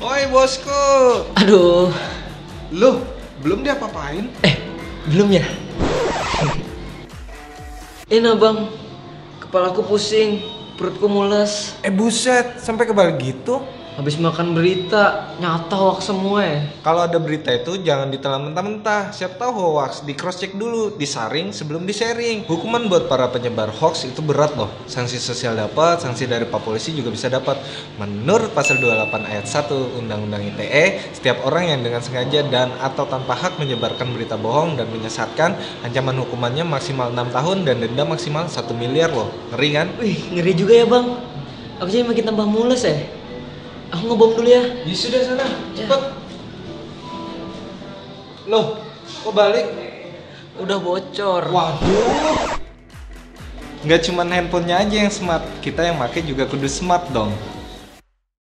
Oi bosku. Aduh, Loh, belum dia apa-apain? eh belum ya? Ini bang, kepalaku pusing, perutku mules. Eh buset, sampai kebal gitu? Habis makan berita, nyata hoax semua ya. Kalau ada berita itu jangan ditelan mentah-mentah. Siapa tahu hoax, di cross check dulu, disaring sebelum di-sharing. Hukuman buat para penyebar hoax itu berat loh. Sanksi sosial dapat, sanksi dari Pak Polisi juga bisa dapat. Menurut pasal 28 ayat 1 Undang-Undang ITE, setiap orang yang dengan sengaja dan atau tanpa hak menyebarkan berita bohong dan menyesatkan, ancaman hukumannya maksimal 6 tahun dan denda maksimal 1 miliar loh. Ngeri kan? Wih, ngeri juga ya bang. Aku jadi makin tambah mules ya. Aku ngebom dulu ya. Ya sudah sana, Ya. cepet. Loh, kok balik? Udah bocor. Waduh. Nggak cuman handphonenya aja yang smart, kita yang make juga kudu smart dong.